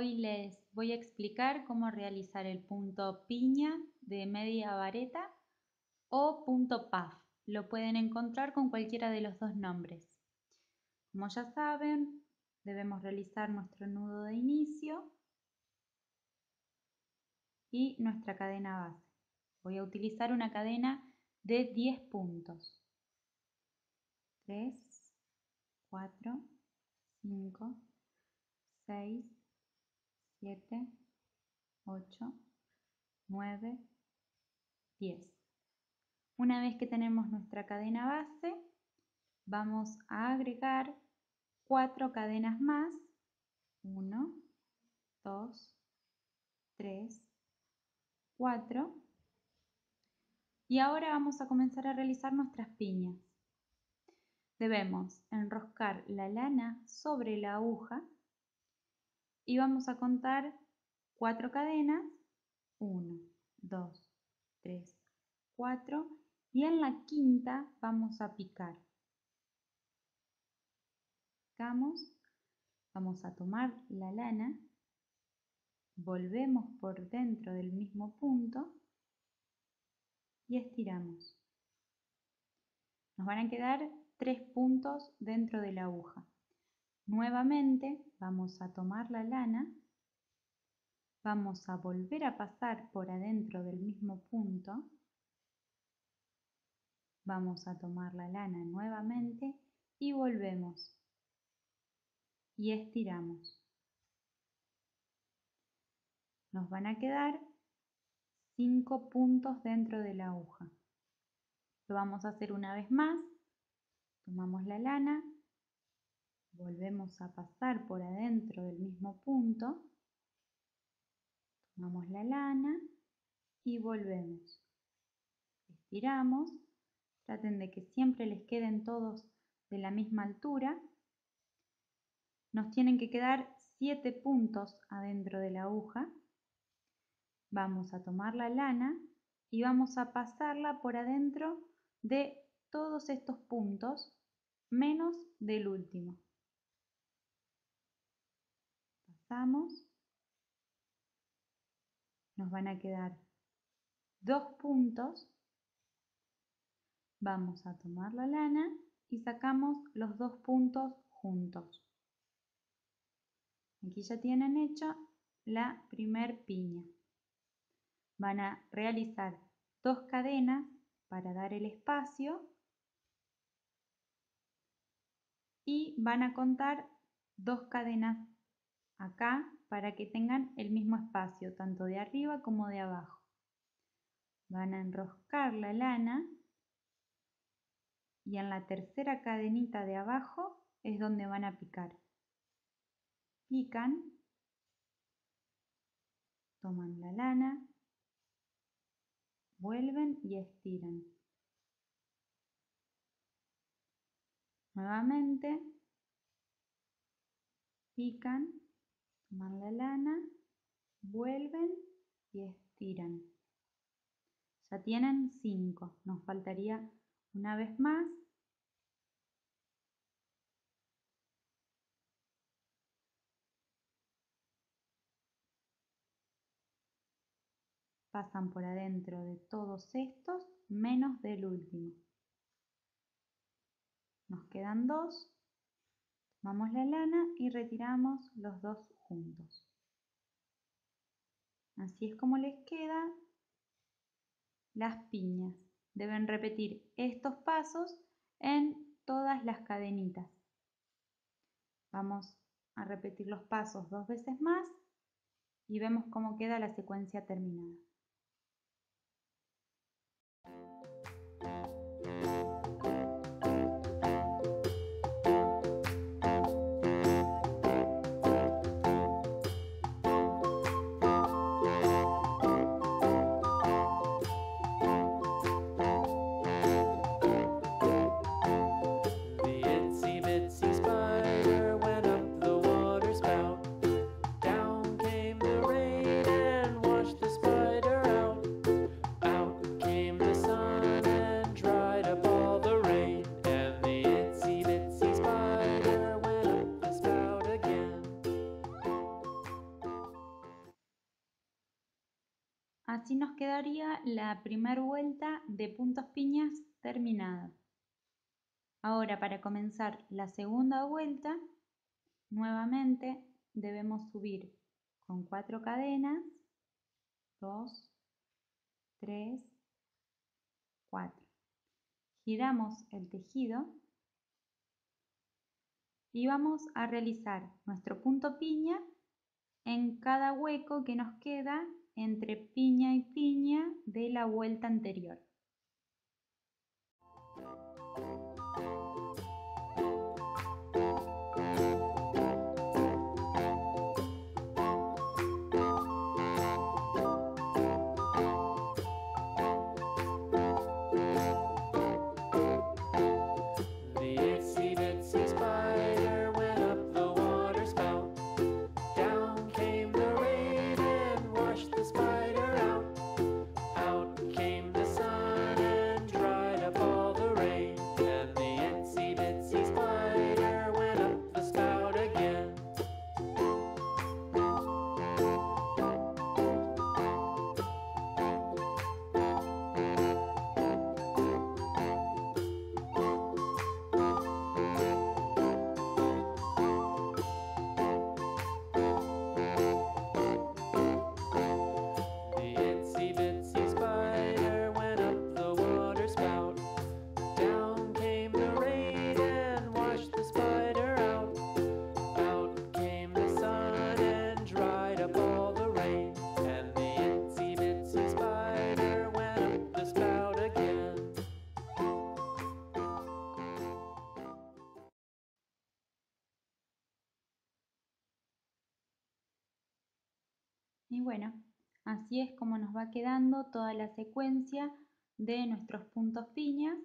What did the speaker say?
Hoy les voy a explicar cómo realizar el punto piña de media vareta o punto puff. Lo pueden encontrar con cualquiera de los dos nombres. Como ya saben, debemos realizar nuestro nudo de inicio y nuestra cadena base. Voy a utilizar una cadena de 10 puntos. 3, 4, 5, 6, 7, 8, 9, 10. Una vez que tenemos nuestra cadena base, vamos a agregar cuatro cadenas más. 1, 2, 3, 4. Y ahora vamos a comenzar a realizar nuestras piñas. Debemos enroscar la lana sobre la aguja y vamos a contar cuatro cadenas, 1, 2, 3, 4 y en la quinta vamos a picar. Picamos, vamos a tomar la lana, volvemos por dentro del mismo punto y estiramos. Nos van a quedar tres puntos dentro de la aguja. Nuevamente vamos a tomar la lana, vamos a volver a pasar por adentro del mismo punto, vamos a tomar la lana nuevamente y volvemos y estiramos. Nos van a quedar cinco puntos dentro de la aguja. Lo vamos a hacer una vez más. Tomamos la lana, volvemos a pasar por adentro del mismo punto, tomamos la lana y volvemos. Estiramos, traten de que siempre les queden todos de la misma altura. Nos tienen que quedar 7 puntos adentro de la aguja. Vamos a tomar la lana y vamos a pasarla por adentro de todos estos puntos menos del último. Nos van a quedar dos puntos, vamos a tomar la lana y sacamos los dos puntos juntos. Aquí ya tienen hecho la primer piña. Van a realizar dos cadenas para dar el espacio y van a contar dos cadenas acá para que tengan el mismo espacio, tanto de arriba como de abajo. Van a enroscar la lana y en la tercera cadenita de abajo es donde van a picar. Pican, toman la lana, vuelven y estiran. Nuevamente, pican toman la lana, vuelven y estiran. Ya tienen 5, nos faltaría una vez más. Pasan por adentro de todos estos menos del último. Nos quedan dos. Tomamos la lana y retiramos los dos juntos. Así es como les quedan las piñas. Deben repetir estos pasos en todas las cadenitas. Vamos a repetir los pasos dos veces más y vemos cómo queda la secuencia terminada. Así nos quedaría la primera vuelta de puntos piñas terminada. Ahora para comenzar la segunda vuelta, nuevamente debemos subir con cuatro cadenas, 2, 3, 4. Giramos el tejido y vamos a realizar nuestro punto piña en cada hueco que nos queda entre piña y piña de la vuelta anterior. Y bueno, así es como nos va quedando toda la secuencia de nuestros puntos piñas.